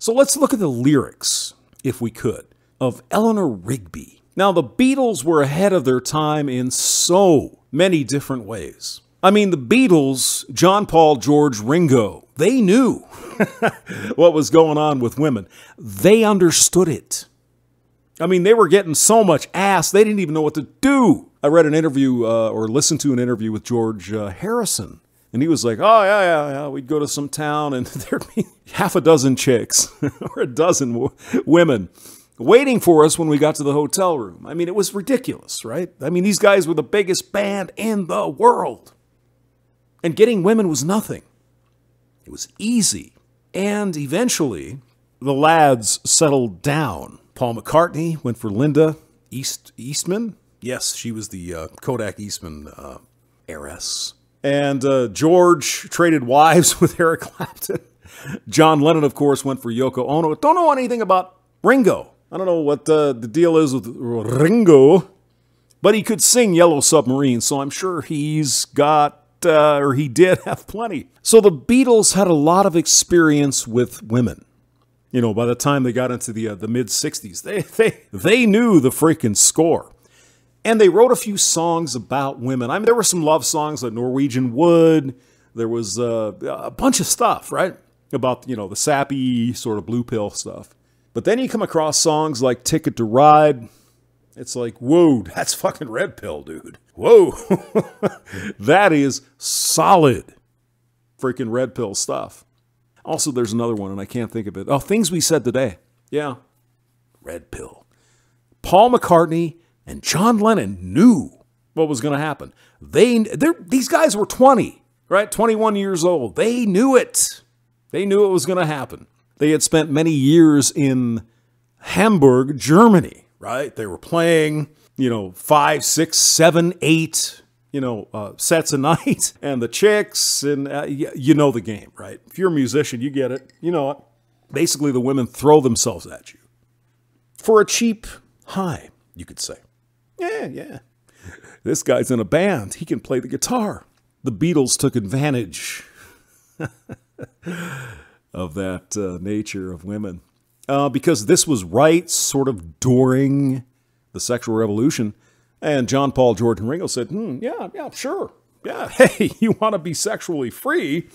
So let's look at the lyrics, if we could, of Eleanor Rigby. Now, the Beatles were ahead of their time in so many different ways. I mean, the Beatles, John Paul, George, Ringo, they knew what was going on with women. They understood it. I mean, they were getting so much ass, they didn't even know what to do. I read an interview uh, or listened to an interview with George uh, Harrison, and he was like, "Oh yeah, yeah, yeah." We'd go to some town, and there'd be half a dozen chicks or a dozen w- women waiting for us when we got to the hotel room. I mean, it was ridiculous, right? I mean, these guys were the biggest band in the world, and getting women was nothing. It was easy, and eventually, the lads settled down. Paul McCartney went for Linda East Eastman. Yes, she was the uh, Kodak Eastman uh, heiress. And uh, George traded wives with Eric Clapton. John Lennon, of course, went for Yoko Ono. Don't know anything about Ringo. I don't know what uh, the deal is with Ringo, but he could sing Yellow Submarine, so I'm sure he's got, uh, or he did have plenty. So the Beatles had a lot of experience with women. You know, by the time they got into the uh, the mid '60s, they they they knew the freaking score. And they wrote a few songs about women. I mean, there were some love songs like Norwegian Wood. There was uh, a bunch of stuff, right? About, you know, the sappy sort of blue pill stuff. But then you come across songs like Ticket to Ride. It's like, whoa, that's fucking red pill, dude. Whoa. that is solid freaking red pill stuff. Also, there's another one, and I can't think of it. Oh, Things We Said Today. Yeah. Red pill. Paul McCartney and John Lennon knew what was going to happen. They these guys were 20, right? 21 years old. They knew it. They knew it was going to happen. They had spent many years in Hamburg, Germany, right? They were playing, you know, five, six, seven, eight, you know, uh, sets a night, and the chicks, and uh, you know the game, right? If you're a musician, you get it. You know it. Basically, the women throw themselves at you for a cheap high, you could say. Yeah, yeah. This guy's in a band. He can play the guitar. The Beatles took advantage of that uh, nature of women uh, because this was right sort of during the sexual revolution. And John Paul, George, and Ringo said, hmm, yeah, yeah, sure. Yeah, hey, you want to be sexually free?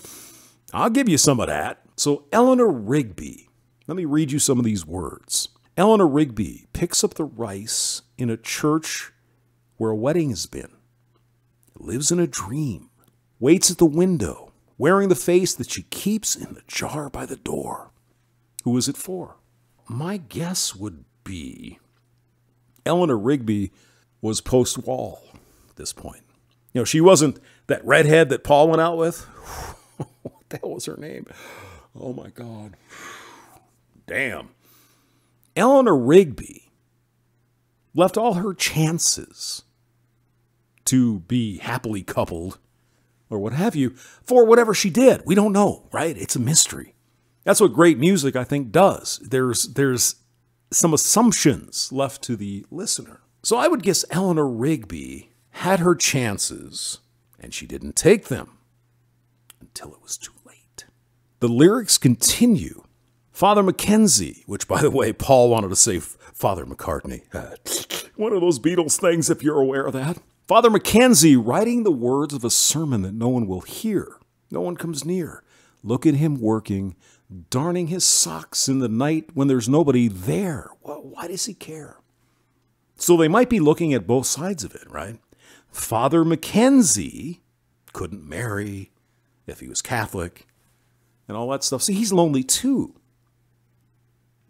I'll give you some of that. So, Eleanor Rigby, let me read you some of these words. Eleanor Rigby picks up the rice in a church where a wedding has been, lives in a dream, waits at the window, wearing the face that she keeps in the jar by the door. Who is it for? My guess would be Eleanor Rigby was post wall at this point. You know, she wasn't that redhead that Paul went out with. what the hell was her name? Oh my God. Damn. Eleanor Rigby left all her chances to be happily coupled or what have you for whatever she did. We don't know, right? It's a mystery. That's what great music I think does. There's there's some assumptions left to the listener. So I would guess Eleanor Rigby had her chances and she didn't take them until it was too late. The lyrics continue Father McKenzie, which by the way, Paul wanted to say Father McCartney. Uh, one of those Beatles things, if you're aware of that. Father McKenzie writing the words of a sermon that no one will hear. No one comes near. Look at him working, darning his socks in the night when there's nobody there. Well, why does he care? So they might be looking at both sides of it, right? Father McKenzie couldn't marry if he was Catholic and all that stuff. See, he's lonely too.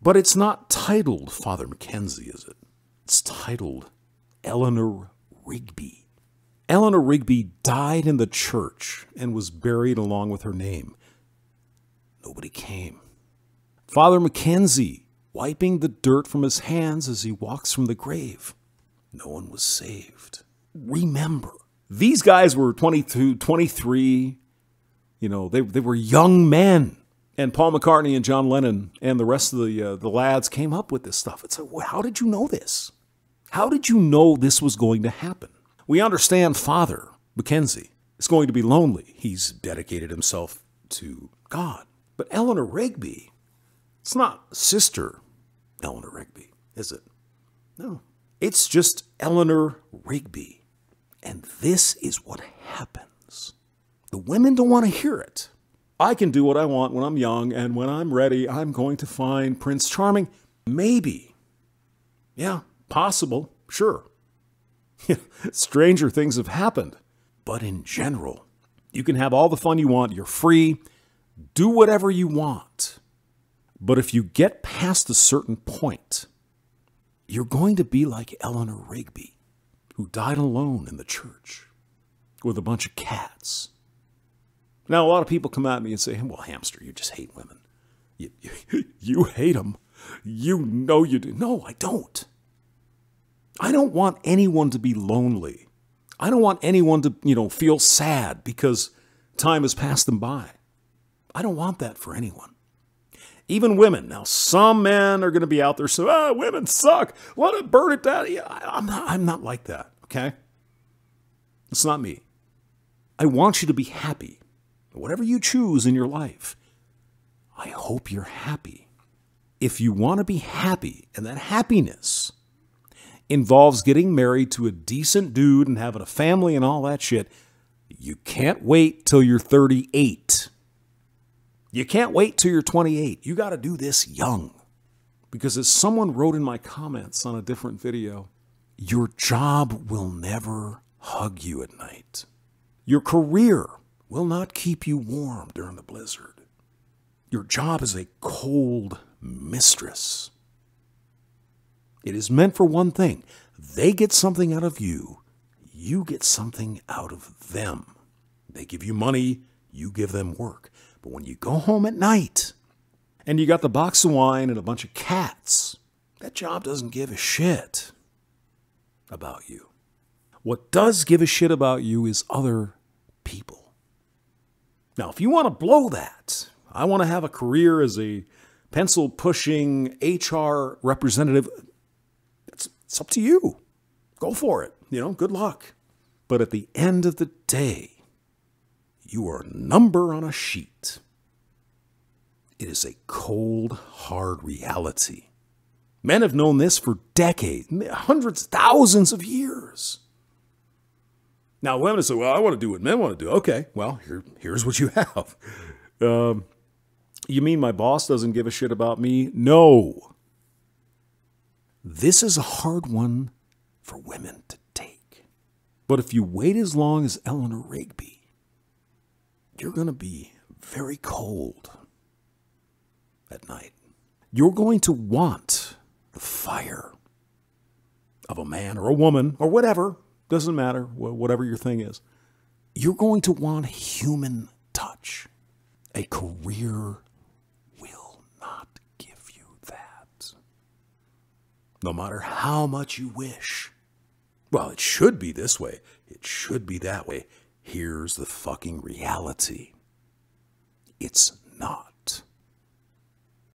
But it's not titled Father McKenzie, is it? It's titled Eleanor Rigby. Eleanor Rigby died in the church and was buried along with her name. Nobody came. Father McKenzie wiping the dirt from his hands as he walks from the grave. No one was saved. Remember, these guys were 22, 23. You know, they, they were young men and Paul McCartney and John Lennon and the rest of the uh, the lads came up with this stuff. It's like, well, how did you know this? How did you know this was going to happen? We understand Father McKenzie is going to be lonely. He's dedicated himself to God. But Eleanor Rigby, It's not Sister Eleanor Rigby, is it? No. It's just Eleanor Rigby. And this is what happens. The women don't want to hear it. I can do what I want when I'm young, and when I'm ready, I'm going to find Prince Charming. Maybe. Yeah, possible, sure. Stranger things have happened. But in general, you can have all the fun you want. You're free. Do whatever you want. But if you get past a certain point, you're going to be like Eleanor Rigby, who died alone in the church with a bunch of cats. Now, a lot of people come at me and say, Well, hamster, you just hate women. You, you, you hate them. You know you do. No, I don't. I don't want anyone to be lonely. I don't want anyone to, you know, feel sad because time has passed them by. I don't want that for anyone. Even women. Now, some men are going to be out there saying, ah, women suck. Let it burn it down. Yeah, I'm not, I'm not like that, okay? It's not me. I want you to be happy. Whatever you choose in your life, I hope you're happy. If you want to be happy, and that happiness involves getting married to a decent dude and having a family and all that shit, you can't wait till you're 38. You can't wait till you're 28. You got to do this young. Because as someone wrote in my comments on a different video, your job will never hug you at night. Your career will not keep you warm during the blizzard. Your job is a cold mistress. It is meant for one thing they get something out of you, you get something out of them. They give you money, you give them work. But when you go home at night and you got the box of wine and a bunch of cats, that job doesn't give a shit about you. What does give a shit about you is other people. Now, if you want to blow that, I want to have a career as a pencil pushing HR representative. It's, it's up to you. Go for it. You know, good luck. But at the end of the day, you are a number on a sheet. It is a cold, hard reality. Men have known this for decades, hundreds, thousands of years. Now, women say, well, I want to do what men want to do. Okay, well, here, here's what you have. Um, you mean my boss doesn't give a shit about me? No. This is a hard one for women to take. But if you wait as long as Eleanor Rigby, you're going to be very cold at night. You're going to want the fire of a man or a woman or whatever, doesn't matter, whatever your thing is. You're going to want human touch. A career will not give you that. No matter how much you wish. Well, it should be this way. It should be that way. Here's the fucking reality it's not.